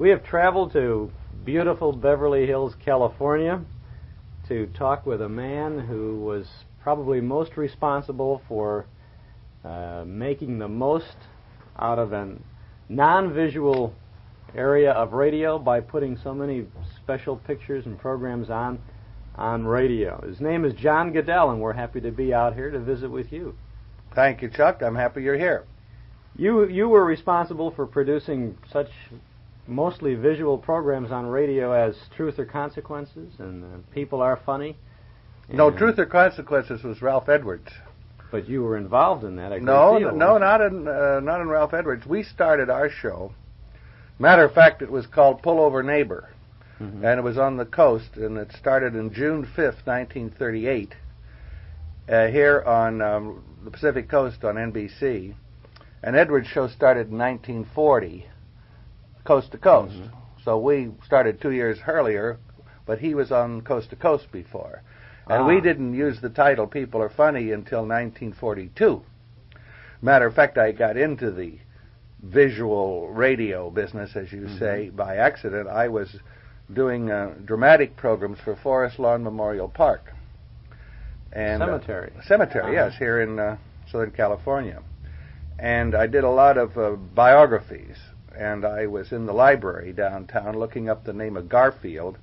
We have traveled to beautiful Beverly Hills, California, to talk with a man who was probably most responsible for uh, making the most out of a non visual area of radio by putting so many special pictures and programs on on radio. His name is John Guedel, and we're happy to be out here to visit with you. Thank you, Chuck. I'm happy you're here. You you were responsible for producing such mostly visual programs on radio as Truth or Consequences and uh, People Are Funny. No, Truth or Consequences was Ralph Edwards. But you were involved in that. no, deal, no, not in uh, not in Ralph Edwards. We started our show. Matter of fact, it was called Pullover Neighbor, mm-hmm. and it was on the coast, and it started in June fifth, nineteen thirty-eight, uh, here on um, the Pacific Coast on NBC. And Edwards' show started in 1940, coast to coast. Mm-hmm. So we started two years earlier, but he was on coast to coast before. And ah. we didn't use the title People Are Funny until 1942. Matter of fact, I got into the visual radio business, as you mm-hmm. say, by accident. I was doing uh, dramatic programs for Forest Lawn Memorial Park. And, cemetery. Uh, cemetery, uh-huh. yes, here in uh, Southern California. And I did a lot of uh, biographies and I was in the library downtown looking up the name of Garfield,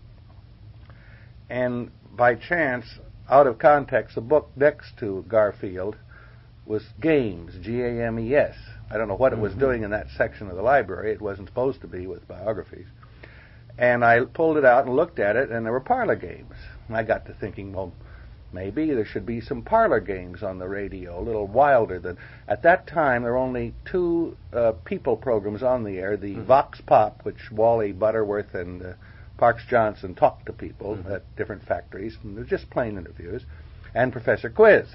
and by chance, out of context, the book next to Garfield was Games, G A M E S. I don't know what it was mm-hmm. doing in that section of the library. It wasn't supposed to be with biographies. And I pulled it out and looked at it, and there were parlor games. And I got to thinking, well, maybe there should be some parlor games on the radio, a little wilder than. At that time, there were only two uh, people programs on the air: the mm-hmm. Vox Pop, which Wally Butterworth and uh, Parks Johnson talked to people mm-hmm. at different factories, and they're just plain interviews, and Professor Quiz,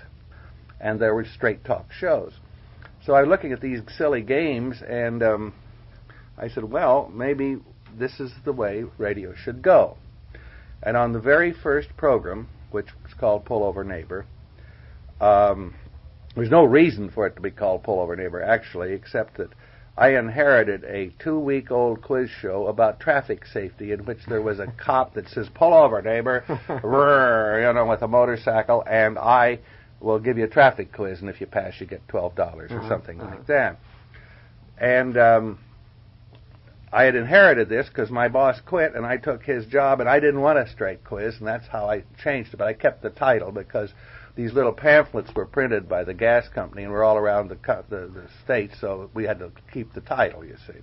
and there were straight talk shows. So I was looking at these silly games, and um, I said, well, maybe this is the way radio should go. And on the very first program, which was called Pullover Neighbor. Um, there's no reason for it to be called Pullover Neighbor, actually, except that I inherited a two-week-old quiz show about traffic safety, in which there was a cop that says "Pull over, neighbor," you know, with a motorcycle, and I will give you a traffic quiz, and if you pass, you get twelve dollars or uh-huh, something uh-huh. like that. And um, I had inherited this because my boss quit and I took his job and I didn't want a straight quiz and that's how I changed it. But I kept the title because these little pamphlets were printed by the gas company and were all around the the, the state, so we had to keep the title. You see.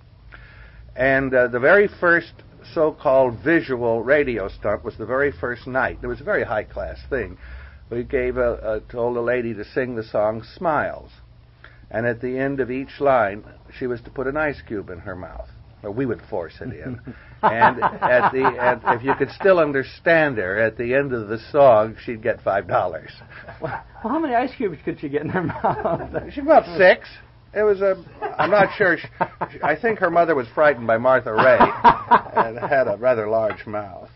And uh, the very first so-called visual radio stunt was the very first night. It was a very high-class thing. We gave a, a told a lady to sing the song "Smiles," and at the end of each line, she was to put an ice cube in her mouth or we would force it in. and at the at, if you could still understand her at the end of the song, she'd get five dollars. Well, how many ice cubes could she get in her mouth? She about six. It was a. I'm not sure. She, I think her mother was frightened by Martha Raye and had a rather large mouth.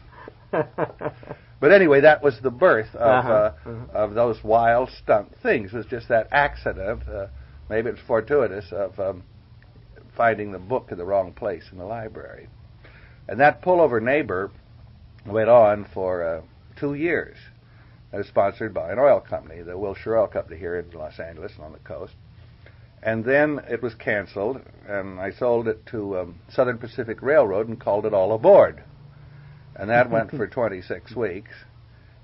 But anyway, that was the birth of uh-huh. Uh, uh-huh. of those wild stunt things. It was just that accident. Uh, maybe it was fortuitous of. Um, finding the book in the wrong place in the library. And that pullover neighbor went on for uh, two years. It was sponsored by an oil company, the Wilshire Oil Company here in Los Angeles and on the coast. And then it was canceled, and I sold it to um, Southern Pacific Railroad and called it All Aboard. And that went for 26 weeks.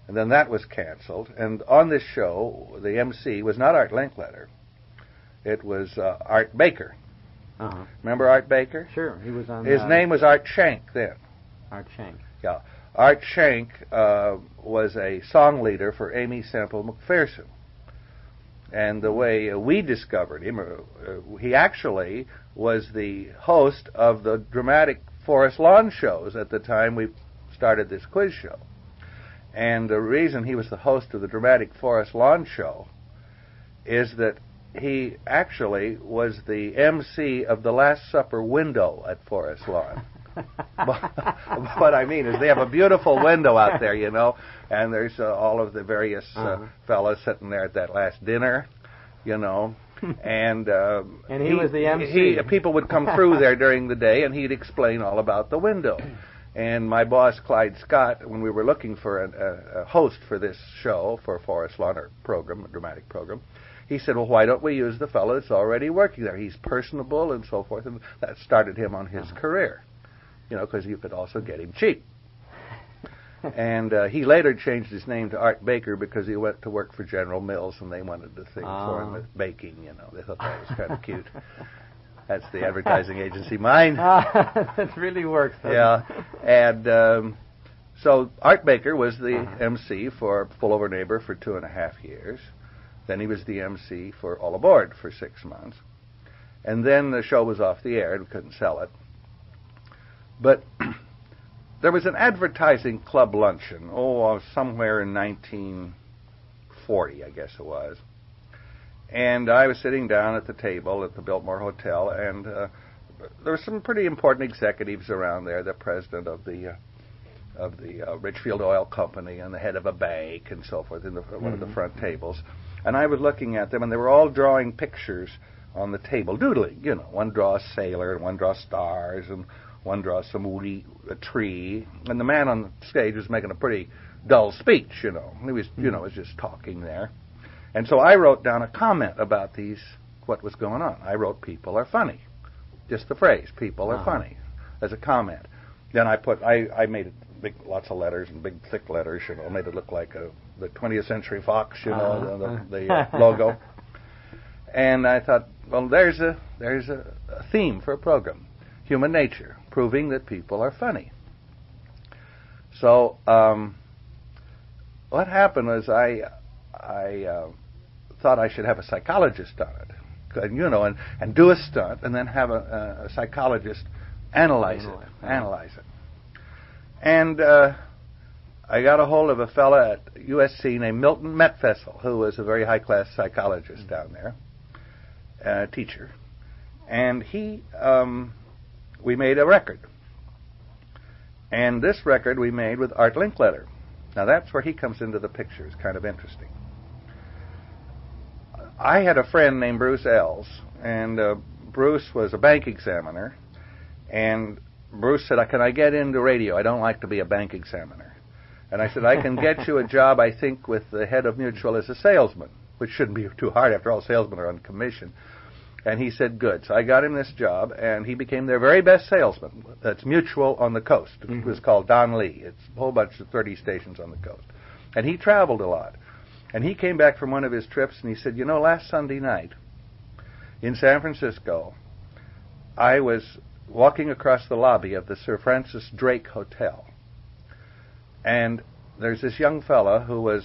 And then that was canceled. And on this show, the MC was not Art Linkletter. It was uh, Art Baker. Uh-huh. Remember Art Baker? Sure, he was on. His uh, name was Art Shank then. Art Shank. Yeah, Art Shank uh, was a song leader for Aimee Semple McPherson. And the way uh, we discovered him, uh, uh, he actually was the host of the dramatic Forest Lawn shows at the time we started this quiz show. And the reason he was the host of the dramatic Forest Lawn show is that he actually was the MC of the Last Supper window at Forest Lawn. but, what I mean is they have a beautiful window out there, you know, and there's uh, all of the various uh, uh-huh. fellows sitting there at that last dinner, you know. and uh, and he, was the MC. He, people would come through there during the day, and he'd explain all about the window. And my boss, Clyde Scott, when we were looking for a, a, host for this show, for Forest Lawn program, a dramatic program, he said, well, why don't we use the fellow that's already working there? He's personable and so forth. And that started him on his career, you know, because you could also get him cheap. and uh, he later changed his name to Art Baker because he went to work for General Mills and they wanted to think for him ah. with baking, you know. They thought that was kind of cute. That's the advertising agency mine. it really works. Yeah, and um, so Art Baker was the uh-huh. MC for Pullover Neighbor for two and a half years. Then he was the MC for All Aboard for six months, and then the show was off the air and we couldn't sell it. But there was an advertising club luncheon, oh, somewhere in 1940, I guess it was and I was sitting down at the table at the Biltmore Hotel, and uh, there were some pretty important executives around there. The president of the uh, of the uh, Richfield Oil Company and the head of a bank and so forth in the, mm-hmm. one of the mm-hmm. front tables. And I was looking at them, and they were all drawing pictures on the table, doodling. You know, one draws a sailor, and one draws stars, and one draws some woody a tree. And the man on the stage was making a pretty dull speech. You know, he was you mm-hmm. know was just talking there. And so I wrote down a comment about these, what was going on. I wrote, people are funny. Just the phrase, people are uh-huh. funny, as a comment. Then I put, I, I made it big, lots of letters and big thick letters, you know, made it look like a, the 20th Century Fox, you know, uh-huh. the, the uh, logo. And I thought, well, there's a, there's a, a theme for a program. Human nature, proving that people are funny. So, um, what happened was I, I uh, thought I should have a psychologist on it, and, you know, and, and do a stunt, and then have a, a psychologist analyze it, analyze it. And uh, I got a hold of a fellow at USC named Milton Metfessel, who was a very high class psychologist down there, a teacher, and he, um, we made a record. And this record we made with Art Linkletter. Now that's where he comes into the picture. It's kind of interesting. I had a friend named Bruce Eells, and uh, Bruce was a bank examiner, and Bruce said, "Can I get into radio? I don't like to be a bank examiner." And I said, "I can get you a job, I think, with the head of Mutual as a salesman, which shouldn't be too hard. After all, salesmen are on commission." And he said, "Good." So I got him this job, and he became their very best salesman. That's Mutual on the coast. Mm-hmm. It was called Don Lee. It's a whole bunch of 30 stations on the coast, and he traveled a lot. And he came back from one of his trips and he said, You know, last Sunday night in San Francisco, I was walking across the lobby of the Sir Francis Drake Hotel. And there's this young fellow who was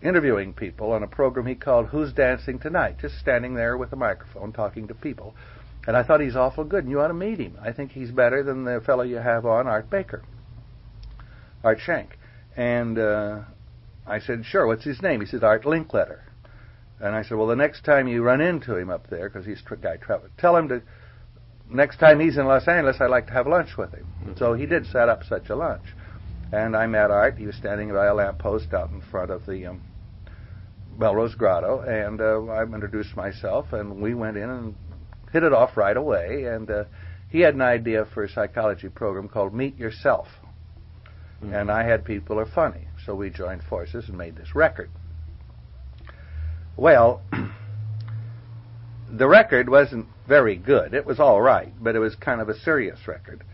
interviewing people on a program he called Who's Dancing Tonight, just standing there with a microphone talking to people. And I thought he's awful good, and you ought to meet him. I think he's better than the fellow you have on, Art Baker, Art Shank. And uh, I said, sure, what's his name? He said, Art Linkletter. And I said, well, the next time you run into him up there, because he's a guy traveling, tell him to, next time he's in Los Angeles, I'd like to have lunch with him. Mm-hmm. So he did set up such a lunch. And I met Art. He was standing by a lamppost out in front of the um, Belrose Grotto, and uh, I introduced myself, and we went in and hit it off right away. And uh, he had an idea for a psychology program called Meet Yourself. Mm-hmm. And I had People Are Funny. So we joined forces and made this record. Well, the record wasn't very good. It was all right, but it was kind of a serious record.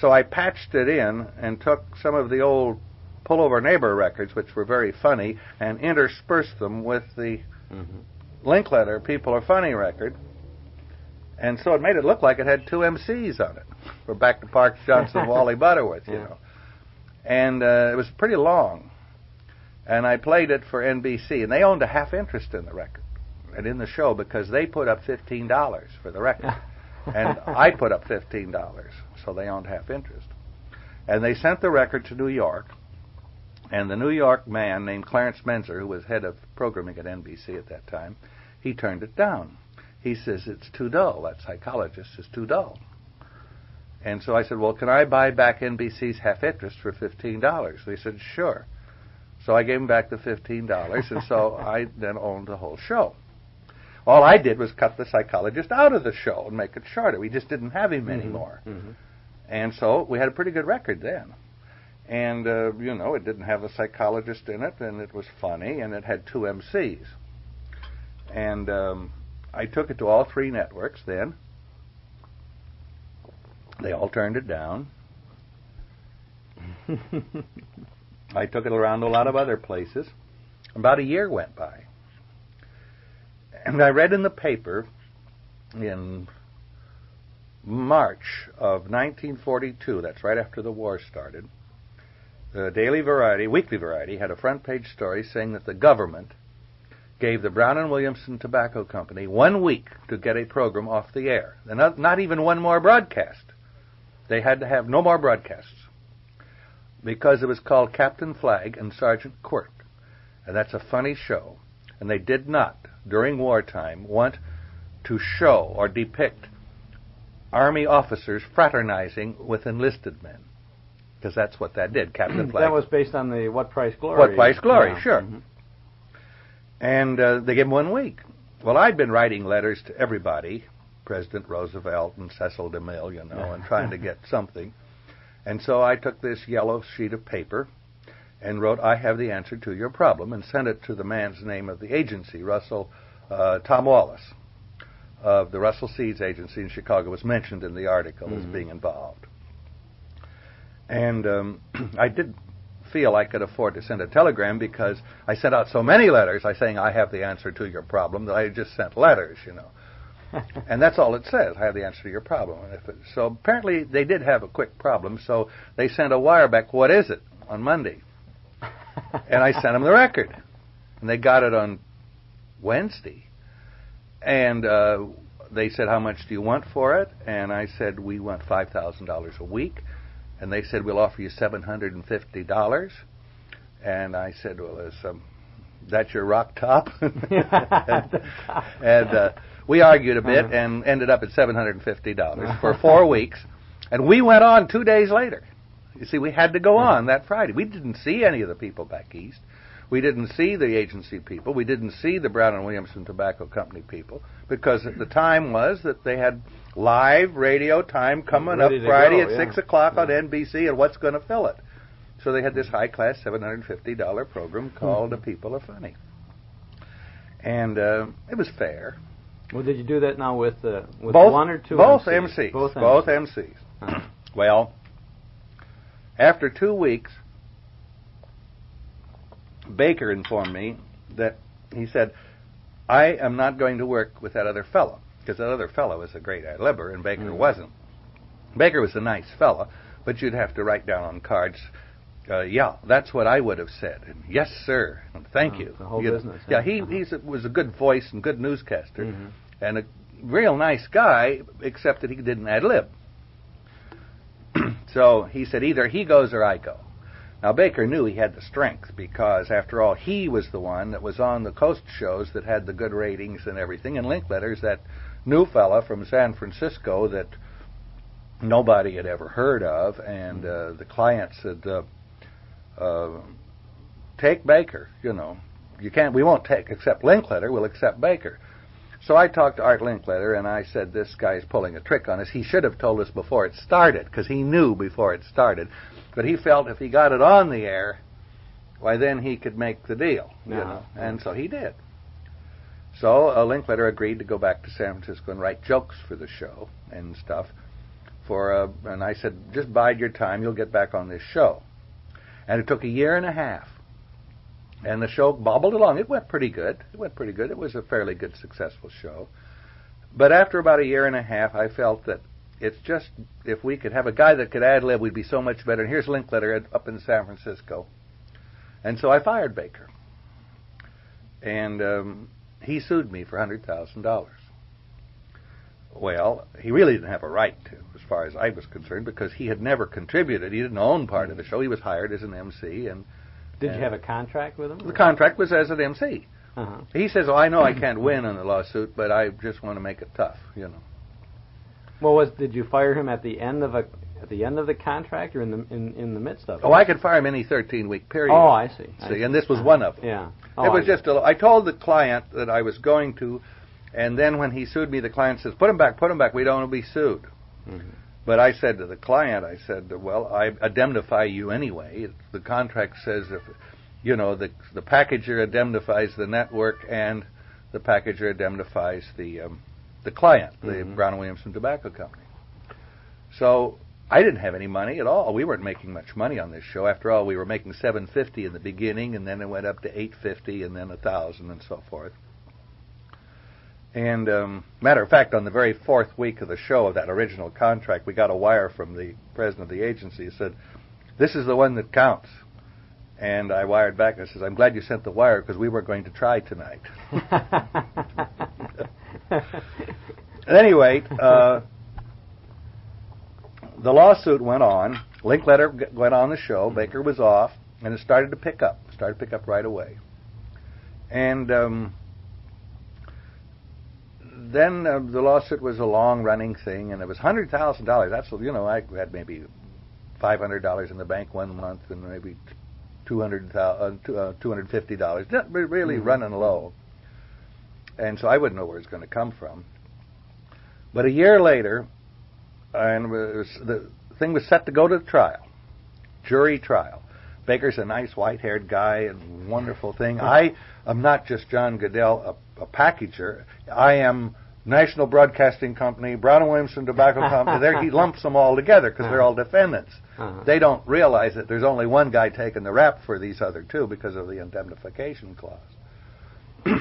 So I patched it in and took some of the old Pullover Neighbor records, which were very funny, and interspersed them with the mm-hmm. Linkletter People Are Funny record. And so it made it look like it had two MCs on it. We're back to Parks Johnson, Wally Butterworth, you yeah. know. And uh, it was pretty long and I played it for NBC, and they owned a half interest in the record and in the show because they put up fifteen dollars for the record, and I put up fifteen dollars, so they owned half interest. And they sent the record to New York, and the New York man named Clarence Menser, who was head of programming at NBC at that time, he turned it down. He says it's too dull. That psychologist is too dull. And so I said, well, can I buy back NBC's half interest for fifteen dollars? They said, sure. So I gave him back the fifteen dollars, and so I then owned the whole show. All I did was cut the psychologist out of the show and make it shorter. We just didn't have him anymore. Mm-hmm. And so we had a pretty good record then. And, uh, you know, it didn't have a psychologist in it, and it was funny, and it had two MCs. And um, I took it to all three networks then. They all turned it down. I took it around to a lot of other places. About a year went by. And I read in the paper in March of 1942, that's right after the war started, the Daily Variety, Weekly Variety, had a front page story saying that the government gave the Brown and Williamson Tobacco Company one week to get a program off the air. And not, not even one more broadcast. They had to have no more broadcasts because it was called Captain Flagg and Sergeant Quirk. And that's a funny show. And they did not, during wartime, want to show or depict Army officers fraternizing with enlisted men. Because that's what that did, Captain Flagg. that was based on the What Price Glory. What Price Glory, Yeah. sure. Mhm. And uh, they gave him one week. Well, I'd been writing letters to everybody, President Roosevelt and Cecil DeMille, you know, and trying to get something. And so I took this yellow sheet of paper and wrote, I have the answer to your problem, and sent it to the man's name of the agency, Russell, uh, Tom Wallace, of the Russell Seeds Agency in Chicago, was mentioned in the article as Mhm. being involved. And um, I did feel I could afford to send a telegram because I sent out so many letters, I saying I have the answer to your problem that I just sent letters, you know. And that's all it says. I have the answer to your problem. And if it, so apparently they did have a quick problem, so they sent a wire back. What is it on Monday? And I sent them the record, and they got it on Wednesday. And uh, they said, "How much do you want for it?" And I said, "We want five thousand dollars a week." And they said, "We'll offer you seven hundred and fifty dollars." And I said, "Well, is um, that your rock top?" and and uh, we argued a bit Uh-huh. and ended up at seven hundred and fifty dollars for four weeks. And we went on two days later. You see, we had to go on that Friday. We didn't see any of the people back east. We didn't see the agency people. We didn't see the Brown and Williamson Tobacco Company people because at the time was that they had live radio time coming Ready up Friday go, at yeah. six o'clock on NBC, and what's going to fill it? So they had this high class seven hundred and fifty dollar program called "The People Are Funny," and uh, it was fair. Well, did you do that now with uh, with both one or two both MCs? MCs, Both both MCs. MCs. Uh-huh. Well, after two weeks, Baker informed me that he said, "I am not going to work with that other fellow because that other fellow was a great ad libber and Baker Mhm. wasn't. Baker was a nice fellow, but you'd have to write down on cards." Uh, yeah, that's what I would have said. And, yes, sir. And thank Oh, you. the whole You- business, Yeah, huh? he he's a, was a good voice and good newscaster Mhm. and a real nice guy, except that he didn't ad lib. So he said, either he goes or I go. Now Baker knew he had the strength because, after all, he was the one that was on the coast shows that had the good ratings and everything. And Linkletter's that new fella from San Francisco that nobody had ever heard of, and uh, the client said, uh, uh, "Take Baker." You know, you can't. We won't take accept Linkletter. We'll accept Baker. So I talked to Art Linkletter and I said, "This guy's pulling a trick on us. He should have told us before it started, because he knew before it started." But he felt if he got it on the air, why then he could make the deal, you Yeah. know. And so he did. So uh, Linkletter agreed to go back to San Francisco and write jokes for the show and stuff. For uh, and I said, just bide your time. You'll get back on this show. And it took a year and a half. And the show bobbled along. It went pretty good. It went pretty good. It was a fairly good, successful show. But after about a year and a half, I felt that it's just if we could have a guy that could ad lib, we'd be so much better. And here's Linkletter up in San Francisco. And so I fired Baker. And um, he sued me for hundred thousand dollars. Well, he really didn't have a right to, as far as I was concerned, because he had never contributed. He didn't own part of the show. He was hired as an MC, and Did Yeah. you have a contract with him? the contract was as an MC. Uh-huh. He says, "Oh, I know I can't win on the lawsuit, but I just want to make it tough, you know." Well, was did you fire him at the end of a at the end of the contract or in the in, in the midst of it? Oh, I could fire him any 13-week period. Oh, I see. I See, and this was one of them. Yeah. Oh, it was I- just a, I told the client that I was going to And then when he sued me, the client says, "Put him back, put him back. We don't want to be sued." Mhm. But I said to the client, I said, "Well, I indemnify you anyway. The contract says if, you know, the the packager indemnifies the network and the packager indemnifies the um, the client, the Mhm. Brown and Williamson Tobacco Company." So I didn't have any money at all. We weren't making much money on this show. After all, we were making 750 in the beginning, and then it went up to 850, and then a thousand, and so forth. And um, matter of fact, on the very fourth week of the show of that original contract, we got a wire from the president of the agency. He said, "This is the one that counts." And I wired back. I says, "I'm glad you sent the wire because we were going to try tonight." At any rate, uh, the lawsuit went on. Linkletter g- went on the show. Baker was off, and it started to pick up. Started to pick up right away. And um, then uh, the lawsuit was a long-running thing, and it was hundred thousand dollars. That's you know I had maybe five hundred dollars in the bank one month, and maybe two hundred uh, two hundred fifty dollars. Really Mhm. running low. And so I wouldn't know where it's going to come from. But a year later, and was, the thing was set to go to trial, jury trial. Baker's a nice white-haired guy and wonderful thing. I am not just John Guedel, a, a packager. I am National Broadcasting Company, Brown and Williamson Tobacco Company. There, he lumps them all together because they're all defendants. Uh-huh. They don't realize that there's only one guy taking the rap for these other two because of the indemnification clause.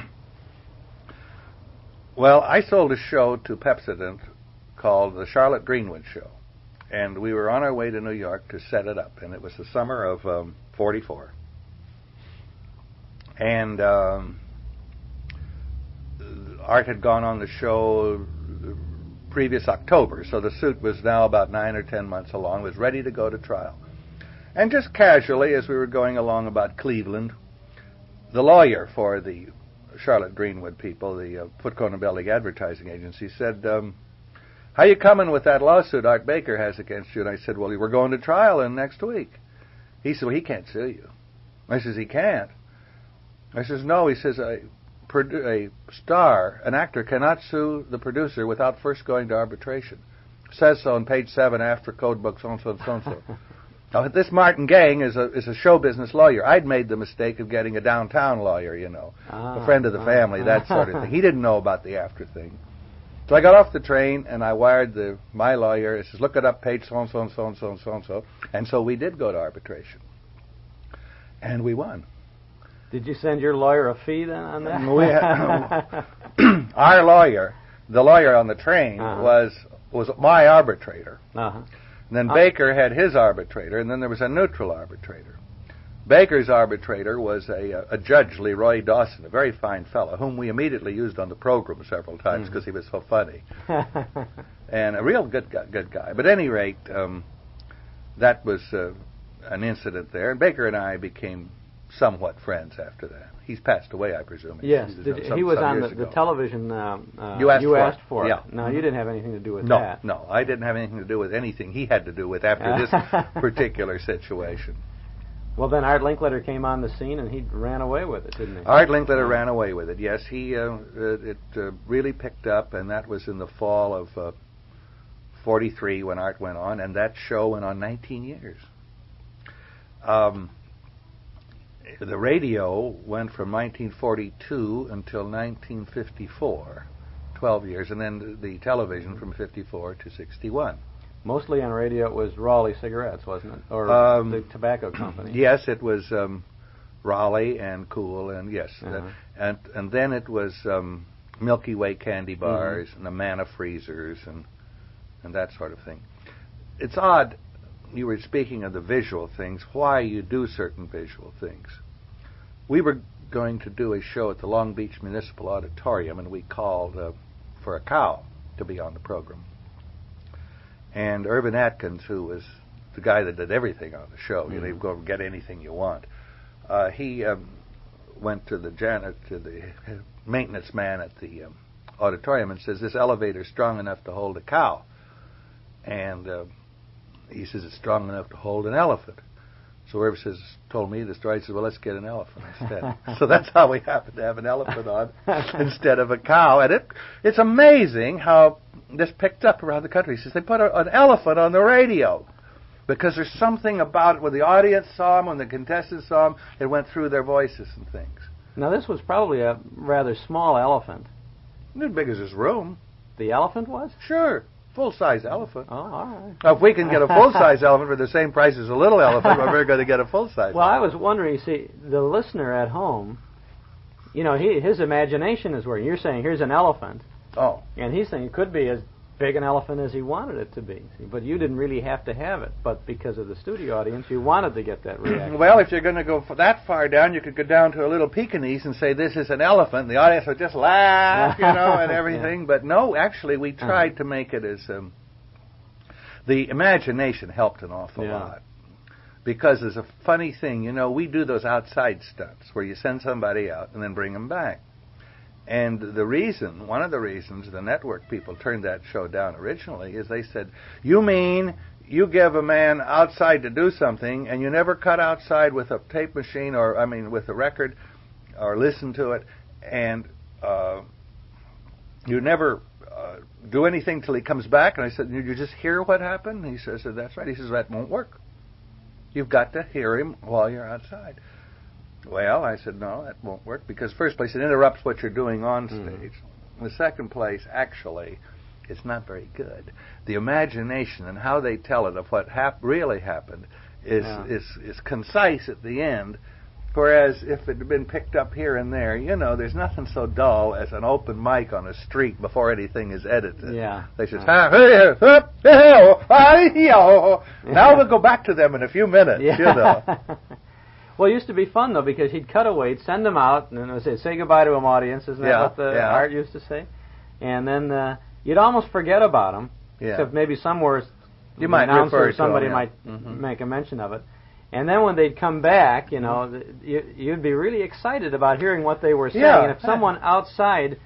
well, I sold a show to Pepsodent called the Charlotte Greenwood Show, and we were on our way to New York to set it up, and it was the summer of um, '44, and um, Art had gone on the show previous October, so the suit was now about nine or ten months along, was ready to go to trial. And just casually, as we were going along about Cleveland, the lawyer for the Charlotte Greenwood people, the uh, Foote Cone and Advertising Agency, said, um, "How you coming with that lawsuit Art Baker has against you?" And I said, "Well, we're going to trial in next week." He said, "Well, he can't sue you." I says, "He can't." I says, "No." He says, "A, produ- a star, an actor, cannot sue the producer without first going to arbitration." Says so on page seven AFRA code book so and so and so and so. Now, this Martin Gang is a is a show business lawyer. I'd made the mistake of getting a downtown lawyer, you know, Ah, a friend of the ah, family, that ah. sort of thing. He didn't know about the AFRA thing. So I got off the train and I wired the my lawyer. It says, look it up, page so and so and so and so and so and so. And so we did go to arbitration, and we won. Did you send your lawyer a fee then on that? We had- Our lawyer, the lawyer on the train, Uh-huh. was was my arbitrator. uh-huh. And then Ah. Baker had his arbitrator, and then there was a neutral arbitrator. Baker's arbitrator was a, a judge, Leroy Dawson, a very fine fellow, whom we immediately used on the program several times because he was so funny, and a real good guy. Good guy. But at any rate, um, that was uh, an incident there, and Baker and I became somewhat friends after that. He's passed away, I presume. yes, He was, did, uh, some- he was on the, the television. Um, uh, You asked for it. for Yeah. No, you didn't have anything to do with no, that. no, I didn't have anything to do with anything he had to do with after this particular situation. Well, then Art Linkletter came on the scene and he ran away with it, didn't he? Art Linkletter ran away with it. Yes, he uh, uh, it uh, really picked up, and that was in the fall of uh, '43 when Art went on, and that show went on 19 years. Um, the radio went from 1942 until 1954, 12 years, and then the television from 54 to 61. Mostly on radio, it was Raleigh cigarettes, wasn't it, or Um, the tobacco company? Yes, it was um, Raleigh and Kool, and yes, Uh-huh. and and then it was um, Milky Way candy Mm-hmm. bars and Amana freezers and and that sort of thing. It's odd. You were speaking of the visual things. Why you do certain visual things? We were going to do a show at the Long Beach Municipal Auditorium, and we called uh, for a cow to be on the program. And Irvin Atkins, who was the guy that did everything on the show, you know, you Mhm. go and get anything you want. Uh, he um, went to the janitor, to the maintenance man at the um, auditorium, and says, "This elevator's strong enough to hold a cow." And uh, he says it's strong enough to hold an elephant. So whoever says told me the story, I said, "Well, let's get an elephant instead." so that's how we happened to have an elephant on instead of a cow, and it it's amazing how this picked up around the country. He says they put a, an elephant on the radio because there's something about it when the audience saw him, when the contestants saw him, it went through their voices and things. Now this was probably a rather small elephant. Not as big as this room. The elephant was? Sure. Full size elephant. Oh, all right. Now, if we can get a full size elephant for the same price as a little elephant, we're going to get a full size. Well, I was wondering, you see, the listener at home, you know, he his imagination is working. You're saying here's an elephant. Oh. And he's saying it could be as big an elephant as he wanted it to be. See, but you didn't really have to have it. But because of the studio audience, you wanted to get that reaction. well, if you're going to go that far down, you could go down to a little Pekingese and say this is an elephant. The audience would just laugh, you know, and everything. yeah. But no, actually, we uh-huh. tried uh-huh. to make it as um, the imagination helped an awful yeah. lot. Because there's a funny thing, you know, we do those outside stunts where you send somebody out and then bring them back. And the reason, one of the reasons the network people turned that show down originally is they said, You mean you give a man outside to do something and you never cut outside with a tape machine or, I mean, with a record or listen to it and uh, you never uh, do anything till he comes back? And I said, You just hear what happened? He says, That's right. He says, That won't work. You've got to hear him while you're outside. Well, I said, no, that won't work because first place it interrupts what you're doing on hmm. stage. Mm. The second place, actually, it's not very good. The imagination and how they tell it of what hap- really happened is, yeah. is is concise at the end. Whereas if it had been picked up here and there, you know, there's nothing so dull as an open mic on a street before anything is edited. Yeah. They just, now we'll go back to them in a few minutes, yeah. you know. Well, it used to be fun though because he'd cut away, send them out, and then it say, "Say goodbye to him, audience." Isn't that yeah, what the yeah. art used to say? And then uh, you'd almost forget about them, yeah. except maybe somewhere you might refer to somebody them, might mm-hmm. make a mention of it. And then when they'd come back, you know, mm-hmm. you, you'd be really excited about hearing what they were saying. And if someone outside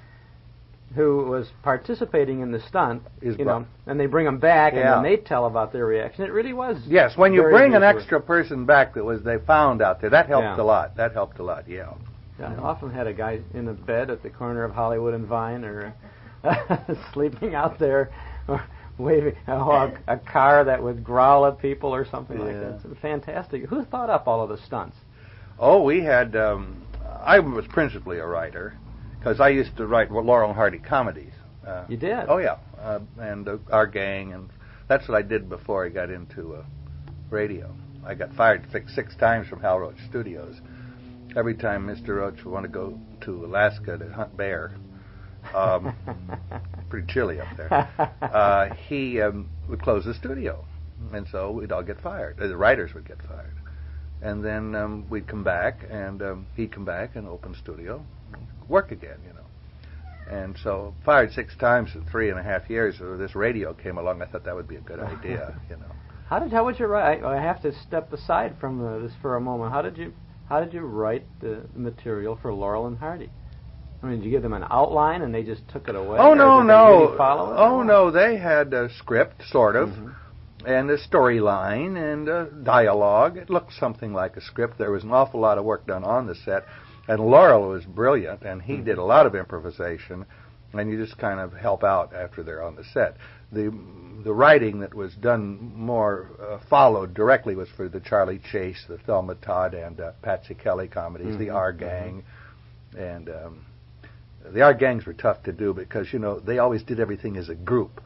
who was participating in the stunt, Is you brought. know, and they bring them back, Yeah. and then they tell about their reaction. It really was. Yes, when you very bring an extra person back that was they found out there, that helped Yeah. a lot. That helped a lot. Yeah. I often had a guy in a bed at the corner of Hollywood and Vine, or sleeping out there, or waving a, a car that would growl at people or something like Yeah. that. It's fantastic. Who thought up all of the stunts? Oh, we had. Um, I was principally a writer because I used to write Laurel and Hardy comedies. Uh, You did. Oh yeah, uh, and uh, our gang, and that's what I did before I got into uh, radio. I got fired six, six times from Hal Roach Studios. Every time Mr. Roach would want to go to Alaska to hunt bear, um, pretty chilly up there, uh, he um, would close the studio, and so we'd all get fired. Uh, the writers would get fired, and then um, we'd come back, and um, he'd come back and open studio, work again, you know. And so, fired six times in three and a half years. So this radio came along. I thought that would be a good idea, you know. How did how would you write? I, I have to step aside from uh, this for a moment. How did you how did you write the material for Laurel and Hardy? I mean, did you give them an outline and they just took it away? Oh no, no. really follow it, or oh no, they had a script, sort of, Mhm. and a storyline and a dialogue. It looked something like a script. There was an awful lot of work done on the set, and Laurel was brilliant, and he Mhm. did a lot of improvisation, and you just kind of help out after they're on the set. The the writing that was done more uh, followed directly was for the Charlie Chase, the Thelma Todd, and uh, Patsy Kelly comedies, the Mhm, Our Gang, and um, the Our gangs were tough to do because you know they always did everything as a group.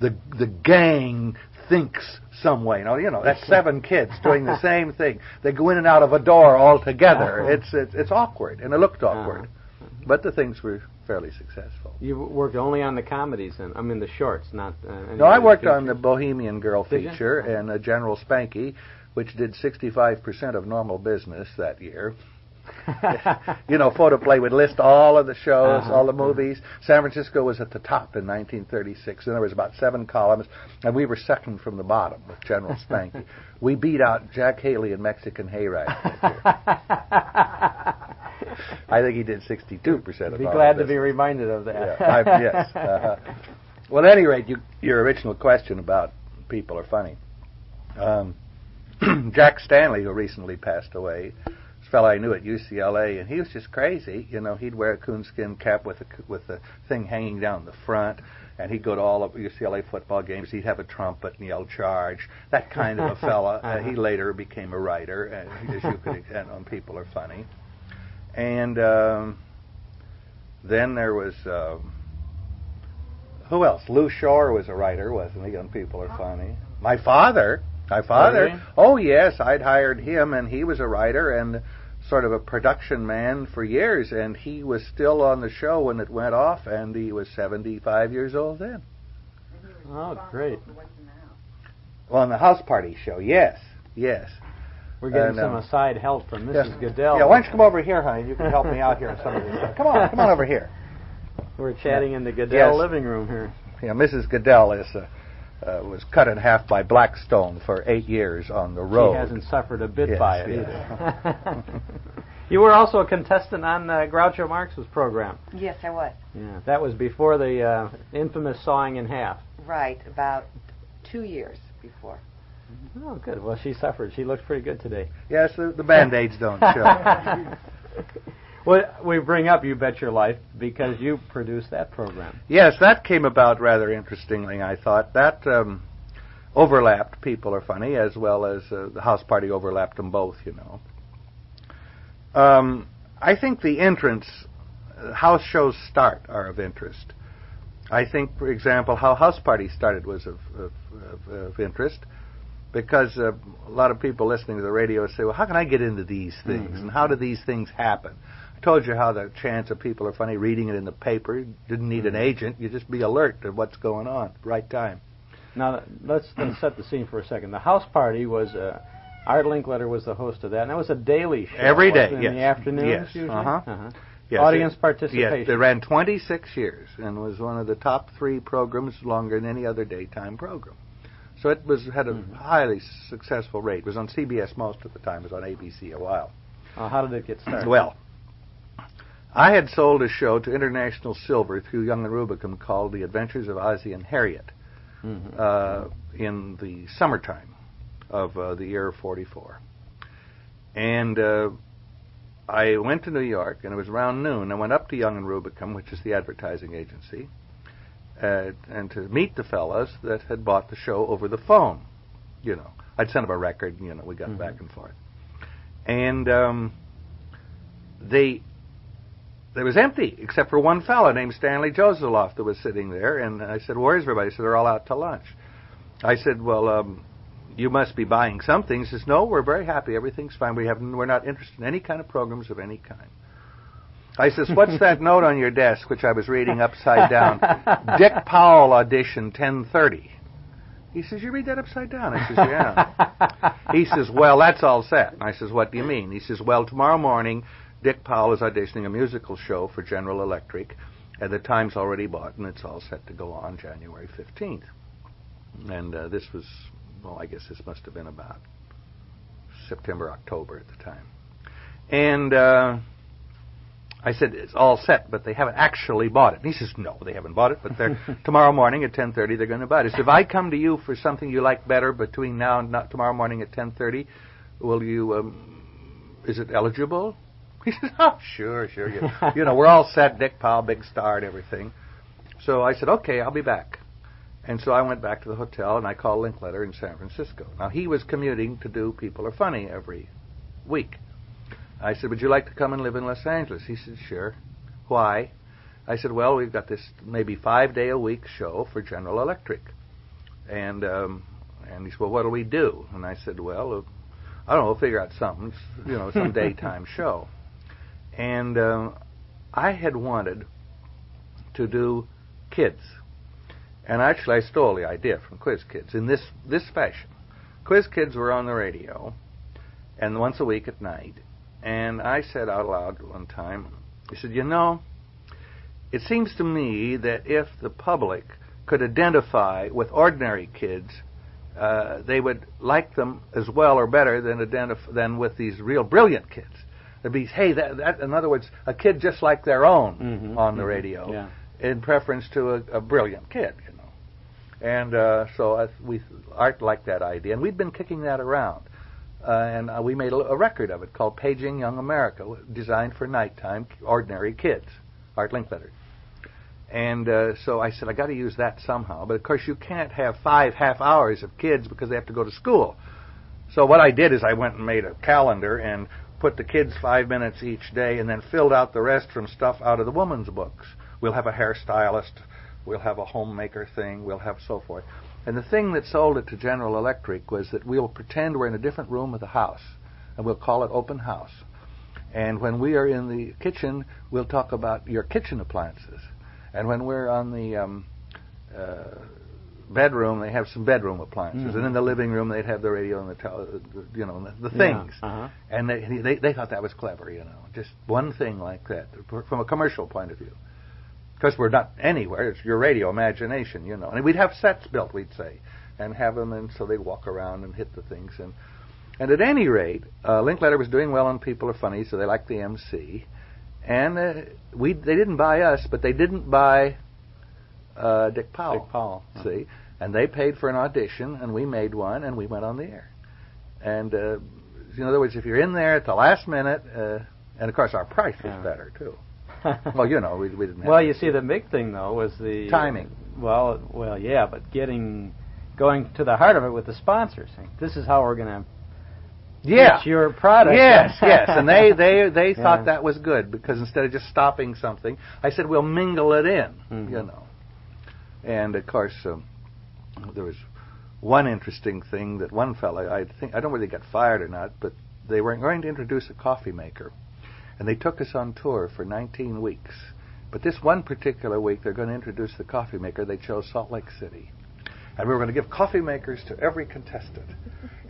The the gang thinks some way. You know, you know that's seven kids doing the same thing. They go in and out of a door all together. Uh-huh. It's it's, it's awkward, and it looked awkward. Uh-huh. But the things were fairly successful. You worked only on the comedies, and I mean the shorts, not. Uh, No, I worked on the. Bohemian Girl Did you? feature and uh, General Spanky, which did 65% of normal business that year. you know, Photoplay would list all of the shows, Uh-huh, all the movies. San Francisco was at the top in 1936, and there was about seven columns, and we were second from the bottom with General Spanky. we beat out Jack Haley and Mexican Hayride. I think he did 62% of Be glad to be reminded of that. Yeah, I, yes. Uh-huh. Well, at any rate, you, your original question about people are funny. Um, Jack Stanley, who recently passed away, fellow I knew at UCLA, and he was just crazy. You know, he'd wear a coonskin cap with a with a thing hanging down the front, and he'd go to all of UCLA football games. He'd have a trumpet and yell "charge." That kind of a fella. uh, he later became a writer, and as you could, and on People Are Funny, and um, then there was. Um, who else? Lou Shore was a writer, wasn't he? On People Are Funny. My father, my father. Really? Oh yes, I'd hired him, and he was a writer and sort of a production man for years, and he was still on the show when it went off, and he was 75 years old then. Oh, great. Well, on the house party show, yes, yes. We're getting And, some um, aside help from yes. Mrs. Guedel. Yeah, why don't you come over here, honey? You can help me out here on some of this. stuff. Come on, come on over here. We're chatting in the Guedel Yes. living room here. Yeah, Mrs. Guedel is uh, uh, was cut in half by Blackstone for eight years on the road. She hasn't suffered a bit Yes, by it yes. either. you were also a contestant on uh, Groucho Marx's program. Yes, I was. Yeah, that was before the uh, infamous sawing in half. Right, about two years before. Oh, good. Well, she suffered. She looks pretty good today. Yes, the, the band-aids don't show. well, we bring up You Bet Your Life because you produced that program. yes, that came about rather interestingly, I thought. That um, overlapped People Are Funny as well as uh, the House Party overlapped them both, you know. Um, I think the entrance, uh, how shows start are of interest. I think, for example, how House Party started was of, of, of, of interest because uh, a lot of people listening to the radio say, well, how can I get into these things? And how do these things happen? Told you how the chance of people are funny reading it in the paper. You didn't need an agent. You just be alert to what's going on right time. Now, let's, let's set the scene for a second. The House Party was, uh, Art Linkletter was the host of that, and that was a daily show. Every day, wasn't it, yes. In the afternoons, Yes, usually? uh-huh. uh-huh. Yes, Audience it- participation. Yes, it ran 26 years and was one of the top three programs longer than any other daytime program. So it was had a Mhm. highly successful rate. It was on CBS most of the time. It was on ABC a while. Uh, how did it get started? Well, I had sold a show to International Silver through Young and Rubicam called The Adventures of Ozzie and Harriet Mhm. uh, in the summertime of uh, the year 44. And uh, I went to New York, and it was around noon. I went up to Young and Rubicam, which is the advertising agency, uh, and to meet the fellas that had bought the show over the phone. You know, I'd sent them a record, and, you know, we got Mhm. back and forth. And um, they it was empty except for one fellow named Stanley Joseph that was sitting there. And I said, "Where's everybody?" He said, "They're all out to lunch." I said, "Well, um, you must be buying something." He says, "No, we're very happy. Everything's fine. We have we're not interested in any kind of programs of any kind." I says, "What's that note on your desk?" Which I was reading upside down. Dick Powell audition 10:30. He says, "You read that upside down?" I says, "Yeah." He says, "Well, that's all set." And I says, "What do you mean?" He says, "Well, tomorrow morning, Dick Powell is auditioning a musical show for General Electric, and the time's already bought, and it's all set to go on January fifteenth." And uh, this was, well, I guess this must have been about September, October at the time. And uh, I said, "It's all set, but they haven't actually bought it." And he says, "No, they haven't bought it, but they're tomorrow morning at 10:30 they're going to buy it." He said, "If I come to you for something you like better between now and not tomorrow morning at 10:30, will you? Um, is it eligible?" He says, "Oh, sure, sure. You, you know, we're all set. Dick Powell, big star, and everything." So I said, "Okay, I'll be back." And so I went back to the hotel and I called Linkletter in San Francisco. Now he was commuting to do People Are Funny every week. I said, Would you like to come and live in Los Angeles? He said, Sure. Why? I said, Well, we've got this maybe five day a week show for General Electric. And um, and he said, Well, what'll we do? And I said, Well, uh, I don't know, we'll figure out something, you know, some daytime show. And uh, I had wanted to do kids. And actually, I stole the idea from Quiz Kids in this this fashion. Quiz Kids were on the radio, and once a week at night. And I said out loud one time, he said, "You know, it seems to me that if the public could identify with ordinary kids, uh, they would like them as well or better than identif- than with these real brilliant kids. It'd be, hey, that, that in other words, a kid just like their own Mhm, on the mhm, radio." Yeah. in preference to a, a brilliant kid, you know. And uh, so I, we Art liked that idea, and we'd been kicking that around. uh, and uh, we made a, a record of it called Paging Young America, designed for nighttime ordinary kids, Art Linkletter. And uh, so I said, I got to use that somehow. But of course, you can't have five half hours of kids because they have to go to school. So what I did is I went and made a calendar and put the kids five minutes each day, and then filled out the rest from stuff out of the woman's books. We'll have a hairstylist, we'll have a homemaker thing, we'll have so forth. And the thing that sold it to General Electric was that we'll pretend we're in a different room of the house, and we'll call it open house. And when we are in the kitchen, we'll talk about your kitchen appliances. And when we're on the um, uh, bedroom, they have some bedroom appliances. Mhm. And in the living room, they'd have the radio and the, the you know, the, the Yeah, things. uh-huh. And they, they they thought that was clever, you know, just one thing like that from a commercial point of view. Because we're not anywhere; it's your radio imagination, you know. And we'd have sets built, we'd say, and have them, and so they'd walk around and hit the things. And and at any rate, uh, Linkletter was doing well and People Are Funny, so they liked the MC. And uh, we they didn't buy us, but they didn't buy uh, Dick Powell. Dick Powell. See, and they paid for an audition, and we made one, and we went on the air. And uh, in other words, if you're in there at the last minute, uh, and of course our price was Yeah. better too. Well, you know, we, we didn't. Have well, you see, the big thing though was the Timing. Well, well, yeah, but getting going to the heart of it with the sponsors. saying, This is how we're going to yeah. your product. Yes, yes, and they they they Yeah. thought that was good because instead of just stopping something, I said we'll mingle it in, Mhm. you know. And of course, um, there was one interesting thing that one fellow I think I don't he got fired or not, but they were going to introduce a coffee maker, and they took us on tour for 19 weeks. But this one particular week, they're going to introduce the coffee maker. They chose Salt Lake City. And we were going to give coffee makers to every contestant.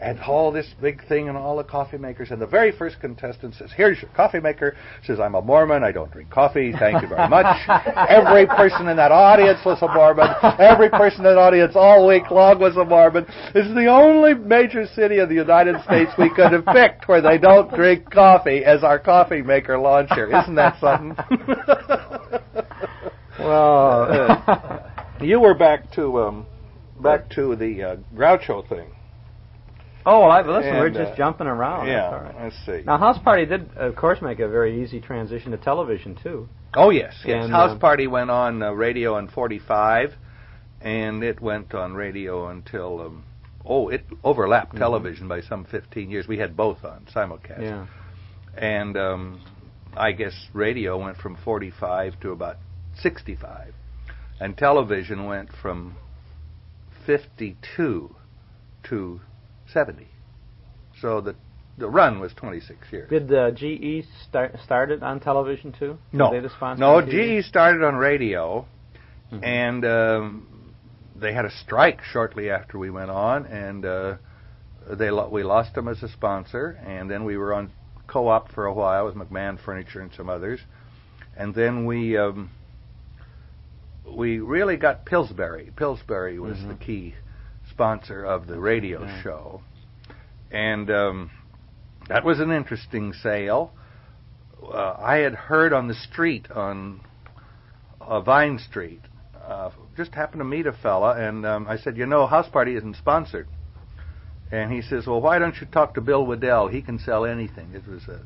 And all this big thing and all the coffee makers. And the very first contestant says, Here's your coffee maker. Says, I'm a Mormon. I don't drink coffee. Thank you very much. every person in that audience was a Mormon. Every person in that audience all week long was a Mormon. This is the only major city in the United States we could have picked where they don't drink coffee as our coffee maker launcher. Isn't that something? Well, you were back to um, back to the uh, Groucho thing. oh, well, I, listen, we're just uh, jumping around. yeah, That's all right. let's see. Now, House Party did, of course, make a very easy transition to television too. Oh yes, yes. And, House uh, Party went on uh, radio in '45, and it went on radio until um, oh, it overlapped Mhm. television by some 15 years. We had both on simulcast, Yeah. and um, I guess radio went from 45 to about 65, and television went from 52 to 70. So the the run was 26 years. Did uh, GE start started on television too? No, no. GE started on radio, Mhm. and um, they had a strike shortly after we went on, and uh, they lo- we lost them as a sponsor, and then we were on co-op for a while with McMahon Furniture and some others, and then we um, we really got Pillsbury. Pillsbury was Mhm. the key sponsor of the radio Yeah. show, and um, that was an interesting sale. Uh, I had heard on the street on uh, Vine Street. Uh, just happened to meet a fella, and um, I said, "You know, House Party isn't sponsored." And he says, "Well, why don't you talk to Bill Waddell? He can sell anything." It was a,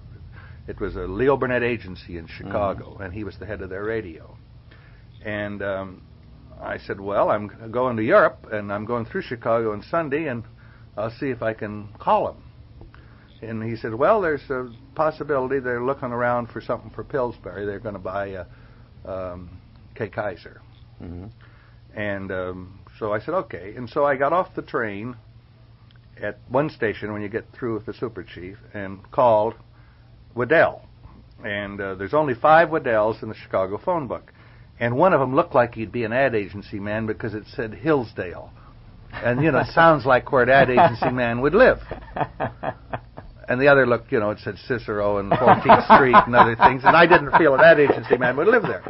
it was a Leo Burnett agency in Chicago, and he was the head of their radio. And um, I said, "Well, I'm going to Europe, and I'm going through Chicago on Sunday, and I'll see if I can call him." And he said, "Well, there's a possibility they're looking around for something for Pillsbury. They're going to buy a um, Kay Kyser." Mhm. And um, so I said, okay. And so I got off the train at one station when you get through with the super chief and called Waddell. And uh, there's only five Waddells in the Chicago phone book. And one of them looked like he'd be an ad agency man because it said Hinsdale. And, you know, it sounds like where an ad agency man would live. And the other looked, you know, it said Cicero and 14th Street and other things. And I didn't feel an ad agency man would live there.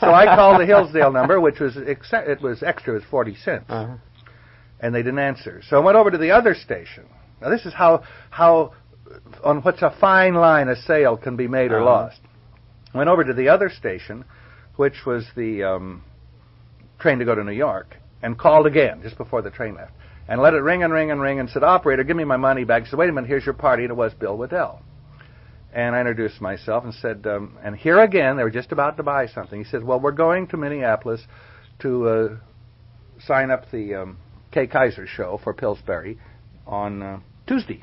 So I called the Hinsdale number, which was ex- it was extra, it was forty cents, Uh-huh. and they didn't answer. So I went over to the other station. Now this is how how on what's a fine line a sale can be made or Uh-huh. lost. Went over to the other station, which was the um, train to go to New York, and called again just before the train left. and let it ring and ring and ring and said, Operator, give me my money back. He said, Wait a minute, here's your party. And it was Bill Waddell. And I introduced myself and said, um, and here again, they were just about to buy something. He said, Well, we're going to Minneapolis to uh, sign up the um, Kay Kyser show for Pillsbury on uh, Tuesday.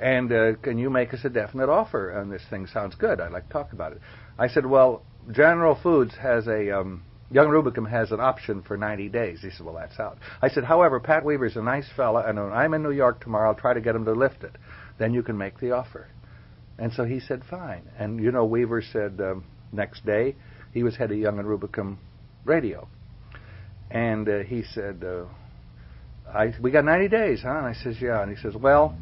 And uh, can you make us a definite offer? And this thing sounds good. I'd like to talk about it. I said, Well, General Foods has a. Um, Young Rubicam has an option for 90 days. He said, Well, that's out. I said, However, Pat Weaver's a nice fella, and when I'm in New York tomorrow, I'll try to get him to lift it. Then you can make the offer. And so he said, Fine. And, you know, Weaver said um, next day he was head of Young and Rubicam Radio. And uh, he said, uh, I, We got 90 days, huh? And I says, Yeah. And he says, Well,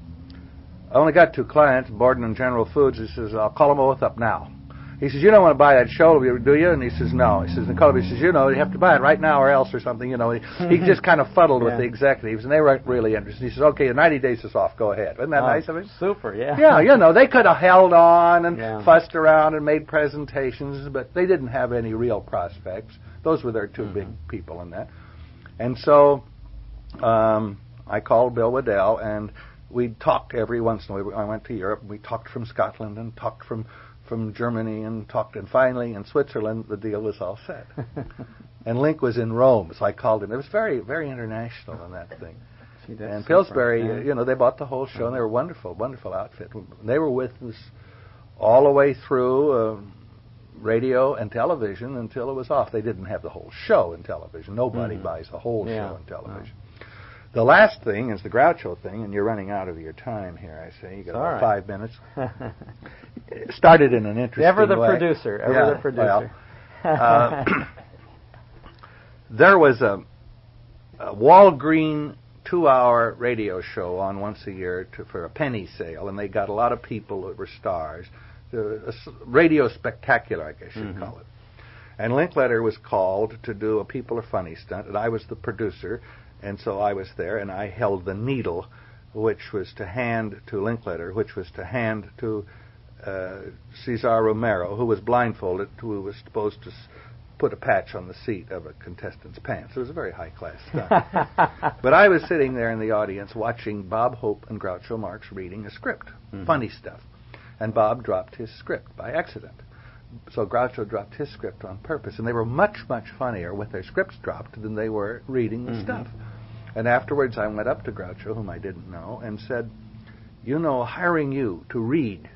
I only got two clients, Borden and General Foods. He says, I'll call them both up now. He says, you don't want to buy that show, do you? And he says, no. He says, Nicole, he says, you know, you have to buy it right now or else or something. You know, he, he just kind of fuddled Yeah. with the executives, and they weren't really interested. He says, okay, the 90 days is off. Go ahead. Isn't that Oh, nice of him? Super, yeah. Yeah, you know, they could have held on and Yeah. fussed around and made presentations, but they didn't have any real prospects. Those were their 2 Mhm. big people in that. And so um, I called Bill Waddell, and we talked every once in a while. I went to Europe, and we talked from Scotland and talked from, from Germany and talked, and finally in Switzerland, the deal was all set. and Link was in Rome, so I called him. It was very, very international in that thing. That's And Pillsbury, yeah. you know, they bought the whole show, and they were wonderful, wonderful outfit. They were with us all the way through uh, radio and television until it was off. They didn't have the whole show in television. Nobody Mhm. buys the whole Yeah. show in television. The last thing is the Groucho thing, and you're running out of your time here. I see you got about five minutes. It started in an interesting Ever the way. producer. Ever Yeah, the producer. uh, there was a, a Walgreen two-hour radio show on once a year to, for a penny sale, and they got a lot of people that were stars. Uh, radio spectacular, I guess you'd Mhm. call it. And Linkletter was called to do a People Are Funny stunt, and I was the producer, and so I was there, and I held the needle, which was to hand to Linkletter, which was to hand to uh, Cesar Romero, who was blindfolded, who was supposed to put a patch on the seat of a contestant's pants. It was a very high class stunt. but I was sitting there in the audience watching Bob Hope and Groucho Marx reading a script, Mhm. funny stuff. And Bob dropped his script by accident. So Groucho dropped his script on purpose, and they were much, much funnier with their scripts dropped than they were reading the Mhm. stuff. And afterwards, I went up to Groucho, whom I didn't know, and said, "You know, hiring you to read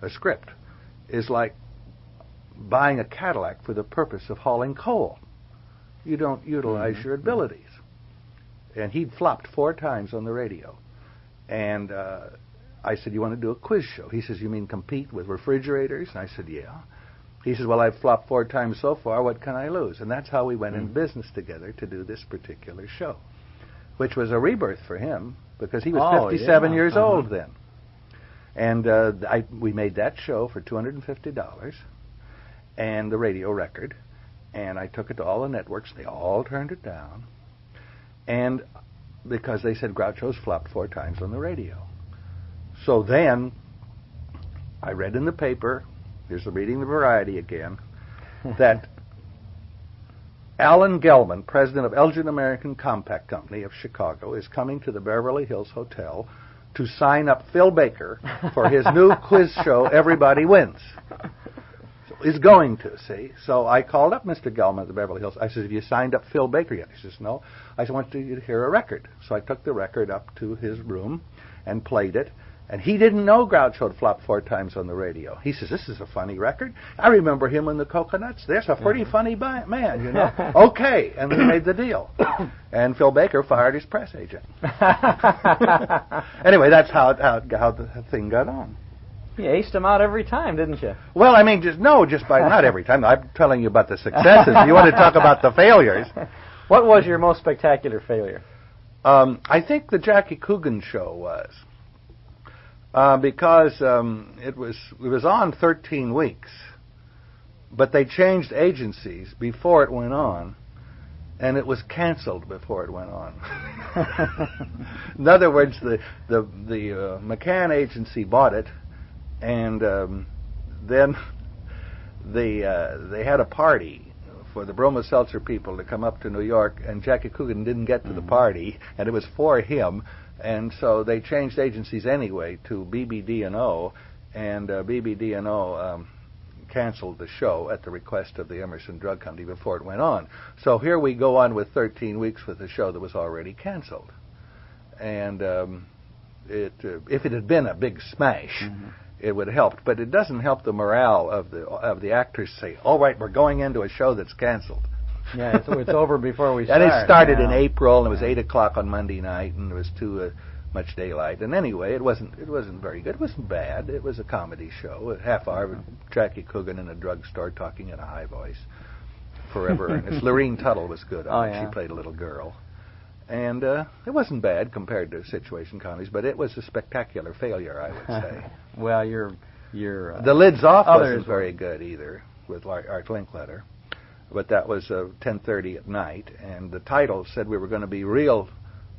a script is like buying a Cadillac for the purpose of hauling coal. You don't utilize Mhm. your abilities." And he'd flopped four times on the radio, and uh, I said, "You want to do a quiz show?" He says, "You mean compete with refrigerators?" And I said, "Yeah." He says, "Well, I've flopped four times so far. What can I lose?" And that's how we went in Mm. business together to do this particular show, which was a rebirth for him because he was Oh, 57 yeah. years Uh-huh. old then. And uh, I, we made that show for $250 and the radio record. And I took it to all the networks. They all turned it down. And because they said Groucho's flopped four times on the radio. So then I read in the paper, here's the reading the variety again, that Alan Gelman, president of Elgin American Compact Company of Chicago, is coming to the Beverly Hills Hotel to sign up Phil Baker for his new quiz show, Everybody Wins. So he's going to, see. So I called up Mr. Gelman at the Beverly Hills. I said, Have you signed up Phil Baker yet? He says, No. I said, I want you to hear a record. So I took the record up to his room and played it. And he didn't know Groucho had flopped four times on the radio. He says, "This is a funny record. I remember him in the Cocoanuts. There's a pretty funny bi- man, you know." okay, and we made the deal. And Phil Baker fired his press agent. anyway, that's how it, how, how the thing got on. you aced him out every time, didn't you? Well, I mean, just no, just by not every time. I'm telling you about the successes. you want to talk about the failures? What was your most spectacular failure? Um, I think the Jackie Coogan show was uh, because um, it was it was on 13 weeks, but they changed agencies before it went on, and it was canceled before it went on. In other words, the the the uh, McCann agency bought it, and um, then the uh, they had a party for the Bromo Seltzer people to come up to New York, and Jackie Coogan didn't get to the Mhm. party, and it was for him, and so they changed agencies anyway to BBD&O, and uh, BBD&O um, canceled the show at the request of the Emerson Drug Company before it went on. So here we go on with 13 weeks with a show that was already canceled, and um, it uh, if it had been a big smash Mhm. it would have helped. But it doesn't help the morale of the of the actors. Say, "All right, we're going into a show that's canceled." Yeah, it's, it's over before we start. and it started in April, and it was eight o'clock on Monday night, and there was too uh, much daylight. And anyway, it wasn't it wasn't very good. It wasn't bad. It was a comedy show, a half hour with Jackie Coogan in a drugstore talking in a high voice forever. and it's Lurene Tuttle was good on Oh, it. yeah. She played a little girl. And uh, it wasn't bad compared to situation comedies, but it was a spectacular failure, I would say. well, you're you're uh, The lids off wasn't very good either with Art Linkletter, but that was uh, 10:30 at night, and the title said we were going to be real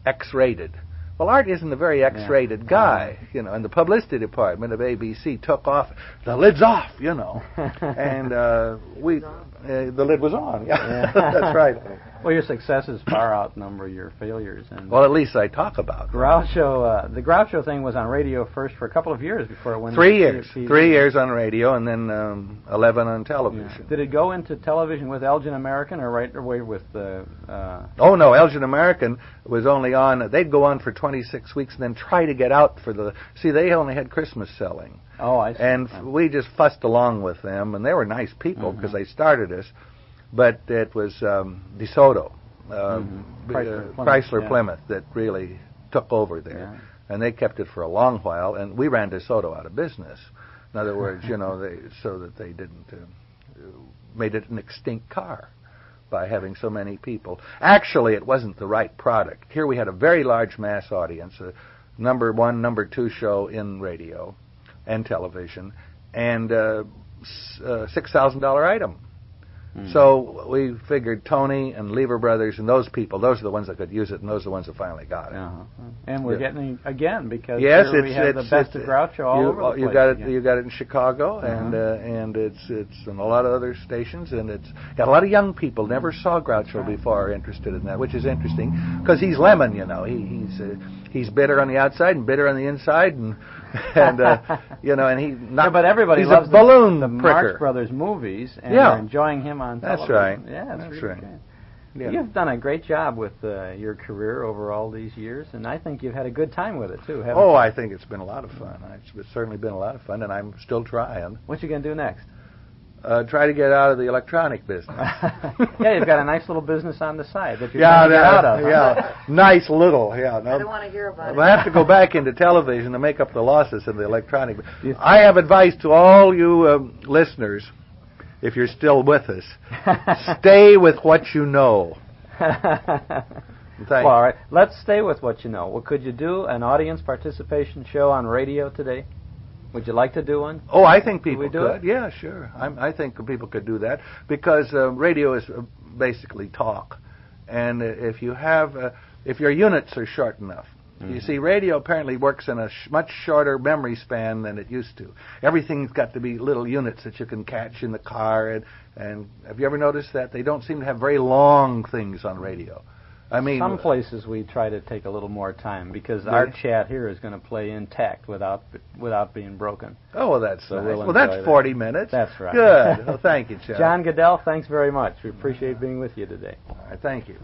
X-rated. Well, Art isn't a very X-rated guy, you know, and the publicity department of ABC took off the lids off, you know, and uh, we uh, the lid was on. Yeah, Yeah. that's right. Well, your successes far outnumber your failures. And Well, at least I talk about them. Groucho, uh, the Groucho thing was on radio first for a couple of years before it went. Three years, TV. three years on radio, and then um, 11 on Yeah. television. Did it go into television with Elgin American or right away with the? Uh, Oh no, Elgin American was only on. They'd go on for 26 weeks and then try to get out for the. See, they only had Christmas selling, oh, I see. and f- we just fussed along with them, and they were nice people because Mhm. they started us. But it was um, DeSoto, uh, Mhm. b- Chrysler uh, Plymouth, Chrysler yeah. Plymouth, that really took over there, Yeah. and they kept it for a long while, and we ran DeSoto out of business. In other words, you know, they so that they didn't uh, made it an extinct car by having so many people. Actually, it wasn't the right product. Here we had a very large mass audience, a number one, number two show in radio and television, and uh, uh, six thousand dollar item. Hmm. So we figured Toni and Lever Brothers and those people, those are the ones that could use it, and those are the ones that finally got it. Uh-huh. And we're Yeah. getting again because Yes, it's we have it's, the best it's, of Groucho all you, over the you place. got it. again. You got it in Chicago, and Uh-huh. uh, and it's it's in a lot of other stations, and it's got a lot of young people never saw Groucho before are interested in that, which is interesting because he's lemon, you know. He, he's uh, he's bitter on the outside and bitter on the inside, and and uh, you know, and he not. yeah, but everybody he's loves a balloon the, the. Marx Brothers movies, and Yeah. they're enjoying him on That's television. right. Yeah, That's really right. good. Yeah. You've done a great job with uh, your career over all these years, and I think you've had a good time with it too. Haven't Oh, you? I think it's been a lot of fun. It's it's certainly been a lot of fun, and I'm still trying. What you gonna do next? Uh, try to get out of the electronic business. yeah, you've got a nice little business on the side that you're yeah, trying to get that- out of. yeah, nice little. Yeah, I don't want to hear about it. I have to go back into television to make up the losses in the electronic. I have advice to all you um, listeners, if you're still with us, stay with what you know. Thank well, all right. Let's stay with what you know. Well, could you do an audience participation show on radio today? Would you like to do one? Oh, I think people we do could. Yeah, sure. I'm, I think people could do that because uh, radio is uh, basically talk, and uh, if you have, uh, if your units are short enough. You Mhm. see, radio apparently works in a sh- much shorter memory span than it used to. Everything's got to be little units that you can catch in the car, and, and have you ever noticed that they don't seem to have very long things on radio? I mean, Some places we try to take a little more time because Do our chat here is going to play intact without without being broken. oh, well, that's So nice. we'll well, that's that. 40 minutes. That's right. Good. well, thank you, John. John Guedel, thanks very much. We appreciate being with you today. All right, thank you.